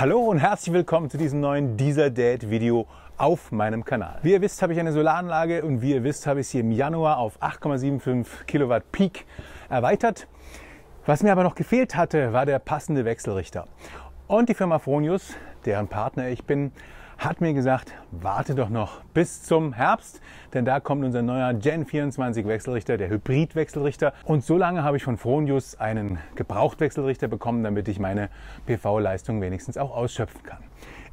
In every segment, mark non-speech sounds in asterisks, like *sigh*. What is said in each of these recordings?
Hallo und herzlich willkommen zu diesem neuen Dieser Date Video auf meinem Kanal. Wie ihr wisst, habe ich eine Solaranlage und wie ihr wisst, habe ich sie im Januar auf 8,75 Kilowatt Peak erweitert. Was mir aber noch gefehlt hatte, war der passende Wechselrichter. Und die Firma Fronius, deren Partner ich bin, hat mir gesagt, warte doch noch bis zum Herbst, denn da kommt unser neuer Gen 24 Wechselrichter, der Hybrid-Wechselrichter. Und so lange habe ich von Fronius einen Gebrauchtwechselrichter bekommen, damit ich meine PV-Leistung wenigstens auch ausschöpfen kann.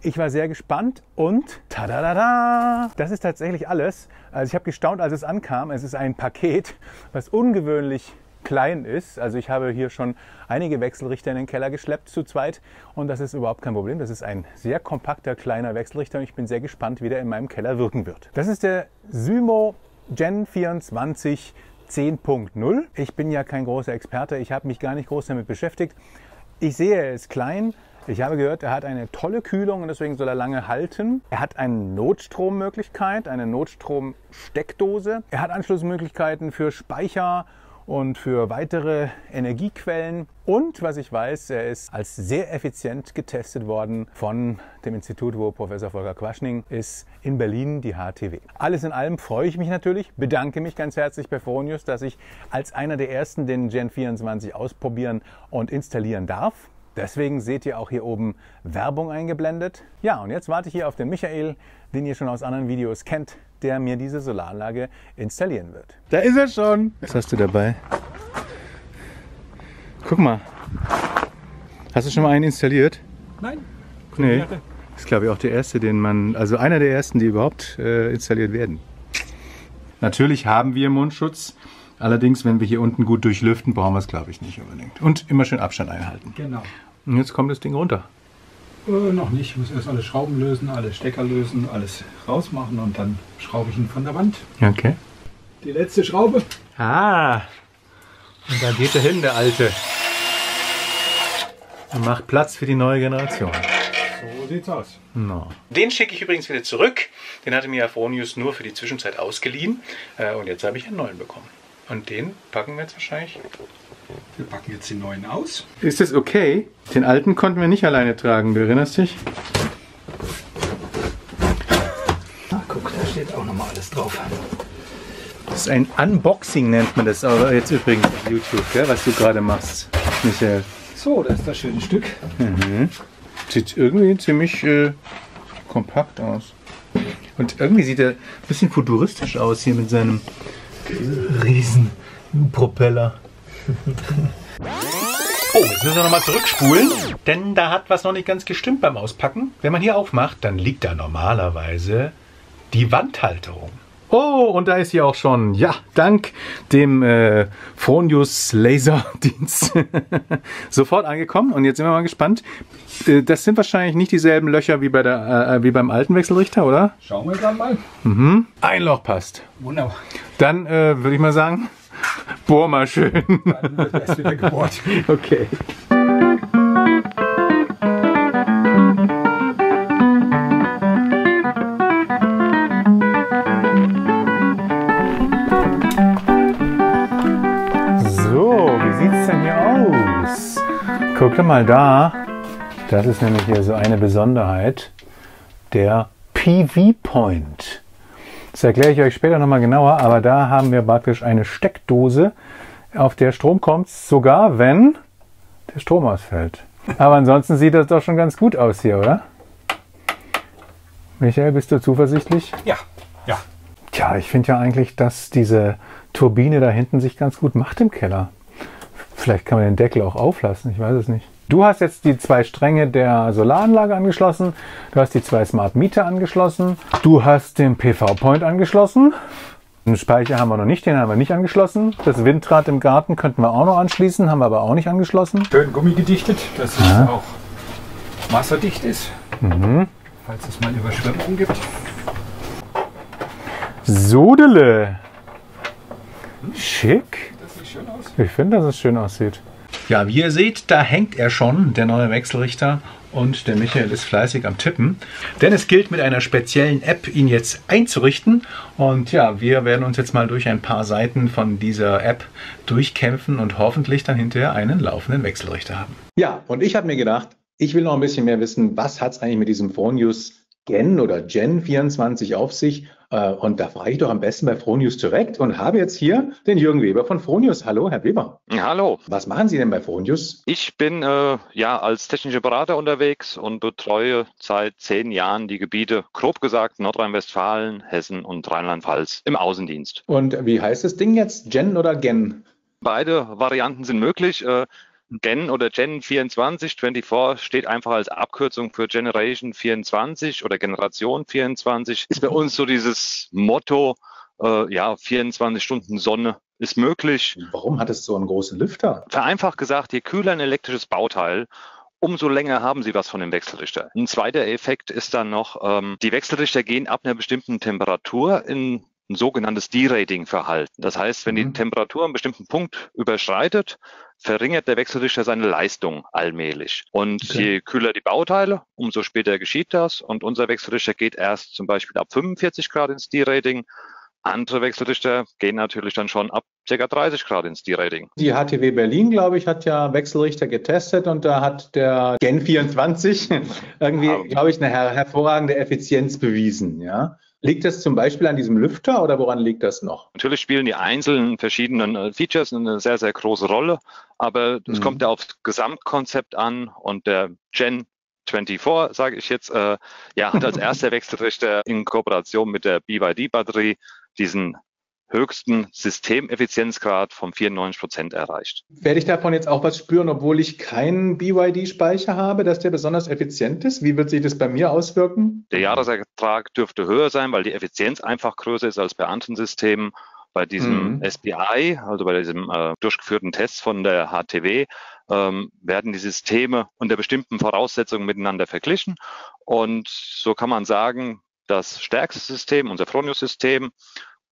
Ich war sehr gespannt und tada! Das ist tatsächlich alles. Also ich habe gestaunt, als es ankam. Es ist ein Paket, was ungewöhnlich klein ist. Also ich habe hier schon einige Wechselrichter in den Keller geschleppt zu zweit und das ist überhaupt kein Problem. Das ist ein sehr kompakter kleiner Wechselrichter und ich bin sehr gespannt, wie der in meinem Keller wirken wird. Das ist der Symo Gen 24 10.0. Ich bin ja kein großer Experte, ich habe mich gar nicht groß damit beschäftigt. Ich sehe, er ist klein. Ich habe gehört, er hat eine tolle Kühlung und deswegen soll er lange halten. Er hat eine Notstrommöglichkeit, eine Notstromsteckdose. Er hat Anschlussmöglichkeiten für Speicher und für weitere Energiequellen. Und was ich weiß, er ist als sehr effizient getestet worden von dem Institut, wo Professor Volker Quaschning ist, in Berlin, die HTW. Alles in allem freue ich mich natürlich, bedanke mich ganz herzlich bei Fronius, dass ich als einer der ersten den Gen 24 ausprobieren und installieren darf. Deswegen seht ihr auch hier oben Werbung eingeblendet. Ja, und jetzt warte ich hier auf den Michael, den ihr schon aus anderen Videos kennt der mir diese Solaranlage installieren wird. Da ist er schon. Was hast du dabei? Guck mal. Hast du schon mal einen installiert? Nein. Nee. Das ist glaube ich auch der erste, den man, also einer der ersten, die überhaupt äh, installiert werden. Natürlich haben wir Mundschutz. Allerdings, wenn wir hier unten gut durchlüften, brauchen wir es glaube ich nicht unbedingt. Und immer schön Abstand einhalten. Genau. Und jetzt kommt das Ding runter. Äh, noch nicht. Ich muss erst alle Schrauben lösen, alle Stecker lösen, alles rausmachen und dann schraube ich ihn von der Wand. Okay. Die letzte Schraube. Ah. Und da geht er hin, der Alte. Und macht Platz für die neue Generation. So sieht's aus. No. Den schicke ich übrigens wieder zurück. Den hatte mir Afronius nur für die Zwischenzeit ausgeliehen. Äh, und jetzt habe ich einen neuen bekommen. Und den packen wir jetzt wahrscheinlich wir packen jetzt den neuen aus. Ist das okay? Den alten konnten wir nicht alleine tragen, du erinnerst dich? Ach guck, da steht auch nochmal alles drauf. Das ist ein Unboxing, nennt man das aber jetzt übrigens auf YouTube, gell, was du gerade machst, Michael. So, das ist das schöne Stück. Mhm. Sieht irgendwie ziemlich äh, kompakt aus. Und irgendwie sieht er ein bisschen futuristisch aus hier mit seinem riesen Propeller. *laughs* Oh, jetzt müssen wir nochmal zurückspulen, denn da hat was noch nicht ganz gestimmt beim Auspacken. Wenn man hier aufmacht, dann liegt da normalerweise die Wandhalterung. Oh, und da ist sie auch schon. Ja, dank dem äh, Fronius Laserdienst *laughs* sofort angekommen. Und jetzt sind wir mal gespannt. Äh, das sind wahrscheinlich nicht dieselben Löcher wie, bei der, äh, wie beim alten Wechselrichter, oder? Schauen wir dann mal. Mhm. Ein Loch passt. Wunderbar. Dann äh, würde ich mal sagen, *laughs* Bohr mal schön. Dann wird erst wieder gebohrt. Okay. So, wie sieht's denn hier aus? Guck mal da. Das ist nämlich hier so eine Besonderheit. Der PV Point. Das erkläre ich euch später nochmal genauer, aber da haben wir praktisch eine Steckdose, auf der Strom kommt, sogar wenn der Strom ausfällt. Aber ansonsten sieht das doch schon ganz gut aus hier, oder? Michael, bist du zuversichtlich? Ja, ja. Tja, ich finde ja eigentlich, dass diese Turbine da hinten sich ganz gut macht im Keller. Vielleicht kann man den Deckel auch auflassen, ich weiß es nicht. Du hast jetzt die zwei Stränge der Solaranlage angeschlossen, du hast die zwei Smart Meter angeschlossen, du hast den PV-Point angeschlossen. Den Speicher haben wir noch nicht, den haben wir nicht angeschlossen. Das Windrad im Garten könnten wir auch noch anschließen, haben wir aber auch nicht angeschlossen. Schön gummigedichtet, dass es ja. auch wasserdicht ist, mhm. falls es mal Überschwemmungen gibt. Sodele. Schick. Das sieht schön aus. Ich finde, dass es schön aussieht. Ja, wie ihr seht, da hängt er schon, der neue Wechselrichter. Und der Michael ist fleißig am Tippen. Denn es gilt mit einer speziellen App, ihn jetzt einzurichten. Und ja, wir werden uns jetzt mal durch ein paar Seiten von dieser App durchkämpfen und hoffentlich dann hinterher einen laufenden Wechselrichter haben. Ja, und ich habe mir gedacht, Ich will noch ein bisschen mehr wissen, was hat es eigentlich mit diesem Fronius Gen oder Gen 24 auf sich? Äh, und da frage ich doch am besten bei Fronius direkt und habe jetzt hier den Jürgen Weber von Fronius. Hallo, Herr Weber. Hallo. Was machen Sie denn bei Fronius? Ich bin äh, ja als technischer Berater unterwegs und betreue seit zehn Jahren die Gebiete, grob gesagt Nordrhein-Westfalen, Hessen und Rheinland-Pfalz im Außendienst. Und wie heißt das Ding jetzt? Gen oder Gen? Beide Varianten sind möglich. Gen oder Gen 24, 24 steht einfach als Abkürzung für Generation 24 oder Generation 24. Ist bei uns so dieses Motto, äh, ja, 24 Stunden Sonne ist möglich. Warum hat es so einen großen Lüfter? Vereinfacht gesagt, je kühler ein elektrisches Bauteil, umso länger haben sie was von dem Wechselrichter. Ein zweiter Effekt ist dann noch, ähm, die Wechselrichter gehen ab einer bestimmten Temperatur in ein sogenanntes D-Rating-Verhalten. Das heißt, wenn mhm. die Temperatur einen bestimmten Punkt überschreitet, verringert der Wechselrichter seine Leistung allmählich. Und okay. je kühler die Bauteile, umso später geschieht das. Und unser Wechselrichter geht erst zum Beispiel ab 45 Grad ins D-Rating. Andere Wechselrichter gehen natürlich dann schon ab ca. 30 Grad ins D-Rating. Die HTW Berlin, glaube ich, hat ja Wechselrichter getestet und da hat der Gen 24 *laughs* irgendwie, glaube ich, eine her hervorragende Effizienz bewiesen. Ja. Liegt das zum Beispiel an diesem Lüfter oder woran liegt das noch? Natürlich spielen die einzelnen verschiedenen äh, Features eine sehr, sehr große Rolle, aber es mhm. kommt ja aufs Gesamtkonzept an und der Gen 24, sage ich jetzt, äh, ja, hat als *laughs* erster Wechselrichter in Kooperation mit der BYD-Batterie diesen höchsten Systemeffizienzgrad von 94 Prozent erreicht. Werde ich davon jetzt auch was spüren, obwohl ich keinen BYD-Speicher habe, dass der besonders effizient ist? Wie wird sich das bei mir auswirken? Der Jahresertrag dürfte höher sein, weil die Effizienz einfach größer ist als bei anderen Systemen. Bei diesem mhm. SBI, also bei diesem äh, durchgeführten Test von der HTW, ähm, werden die Systeme unter bestimmten Voraussetzungen miteinander verglichen. Und so kann man sagen, das stärkste System, unser Fronius-System,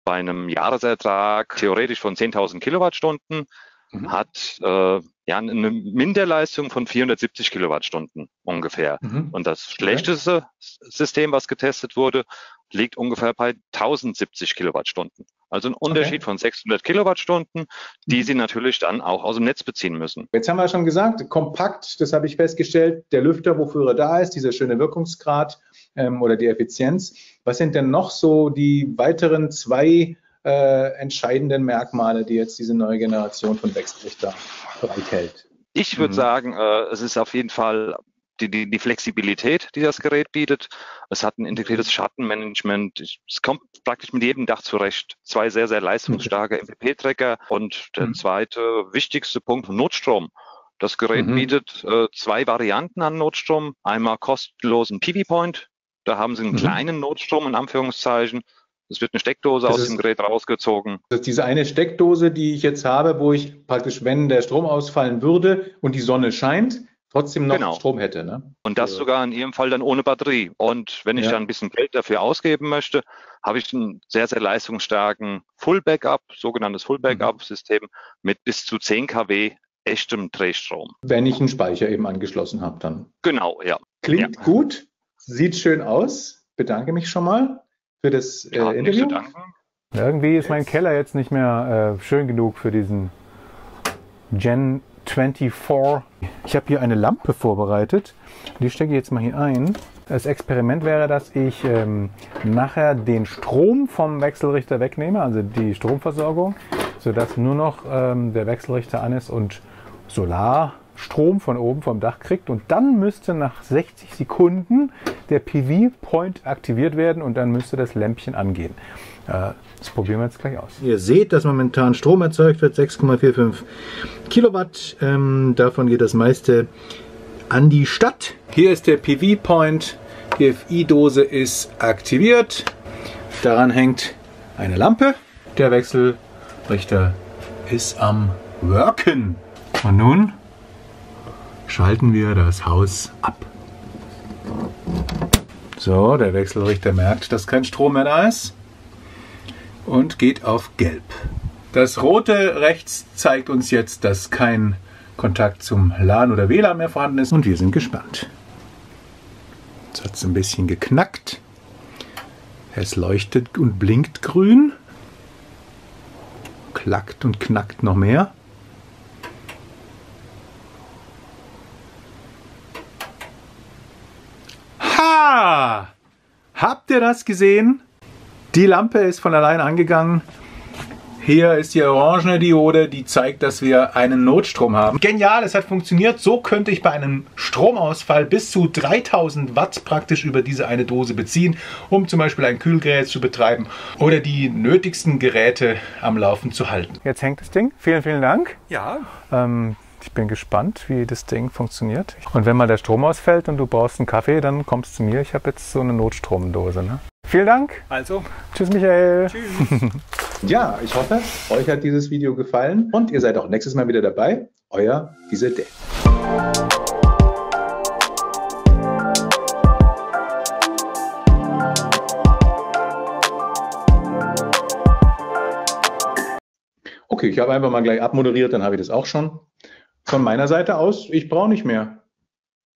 bei einem Jahresertrag theoretisch von 10.000 Kilowattstunden mhm. hat äh, ja eine Minderleistung von 470 Kilowattstunden ungefähr. Mhm. Und das schlechteste okay. System, was getestet wurde, liegt ungefähr bei 1070 Kilowattstunden. Also ein Unterschied okay. von 600 Kilowattstunden, die mhm. Sie natürlich dann auch aus dem Netz beziehen müssen. Jetzt haben wir schon gesagt, kompakt, das habe ich festgestellt, der Lüfter, wofür er da ist, dieser schöne Wirkungsgrad ähm, oder die Effizienz. Was sind denn noch so die weiteren zwei äh, entscheidenden Merkmale, die jetzt diese neue Generation von Wechselrichter bereithält? Ich würde mhm. sagen, äh, es ist auf jeden Fall die, die, die Flexibilität, die das Gerät bietet. Es hat ein integriertes Schattenmanagement. Es kommt praktisch mit jedem Dach zurecht. Zwei sehr, sehr leistungsstarke MPP-Tracker und der mhm. zweite wichtigste Punkt, Notstrom. Das Gerät mhm. bietet äh, zwei Varianten an Notstrom. Einmal kostenlosen PV-Point. Da haben Sie einen mhm. kleinen Notstrom in Anführungszeichen. Es wird eine Steckdose das aus dem Gerät rausgezogen. Das ist diese eine Steckdose, die ich jetzt habe, wo ich praktisch, wenn der Strom ausfallen würde und die Sonne scheint, trotzdem noch genau. Strom hätte. Ne? Und das sogar in Ihrem Fall dann ohne Batterie. Und wenn ich ja. dann ein bisschen Geld dafür ausgeben möchte, habe ich einen sehr, sehr leistungsstarken Full Backup, sogenanntes Full Backup-System mit bis zu 10 kW echtem Drehstrom. Wenn ich einen Speicher eben angeschlossen habe, dann. Genau, ja. Klingt ja. gut, sieht schön aus. Bedanke mich schon mal für das äh, Interview. Irgendwie ist mein Keller jetzt nicht mehr äh, schön genug für diesen Gen 24. Ich habe hier eine Lampe vorbereitet. Die stecke ich jetzt mal hier ein. Das Experiment wäre, dass ich ähm, nachher den Strom vom Wechselrichter wegnehme, also die Stromversorgung, sodass nur noch ähm, der Wechselrichter an ist und Solarstrom von oben vom Dach kriegt. Und dann müsste nach 60 Sekunden der PV-Point aktiviert werden und dann müsste das Lämpchen angehen. Äh, das probieren wir jetzt gleich aus. Ihr seht, dass momentan Strom erzeugt wird, 6,45 Kilowatt. Ähm, davon geht das meiste an die Stadt. Hier ist der PV-Point. GFI-Dose ist aktiviert. Daran hängt eine Lampe. Der Wechselrichter ist am Worken. Und nun schalten wir das Haus ab. So, der Wechselrichter merkt, dass kein Strom mehr da ist und geht auf Gelb. Das rote rechts zeigt uns jetzt, dass kein Kontakt zum LAN oder WLAN mehr vorhanden ist und wir sind gespannt. Jetzt hat es ein bisschen geknackt. Es leuchtet und blinkt grün. Klackt und knackt noch mehr. Habt ihr das gesehen? Die Lampe ist von allein angegangen. Hier ist die orangene Diode, die zeigt, dass wir einen Notstrom haben. Genial, es hat funktioniert. So könnte ich bei einem Stromausfall bis zu 3000 Watt praktisch über diese eine Dose beziehen, um zum Beispiel ein Kühlgerät zu betreiben oder die nötigsten Geräte am Laufen zu halten. Jetzt hängt das Ding. Vielen, vielen Dank. Ja. Ähm, ich bin gespannt, wie das Ding funktioniert. Und wenn mal der Strom ausfällt und du brauchst einen Kaffee, dann kommst du zu mir. Ich habe jetzt so eine Notstromdose. Ne? Vielen Dank. Also. Tschüss, Michael. Tschüss. *laughs* ja, ich hoffe, euch hat dieses Video gefallen und ihr seid auch nächstes Mal wieder dabei. Euer Diesel Dave. Okay, ich habe einfach mal gleich abmoderiert, dann habe ich das auch schon. Von meiner Seite aus, ich brauche nicht mehr.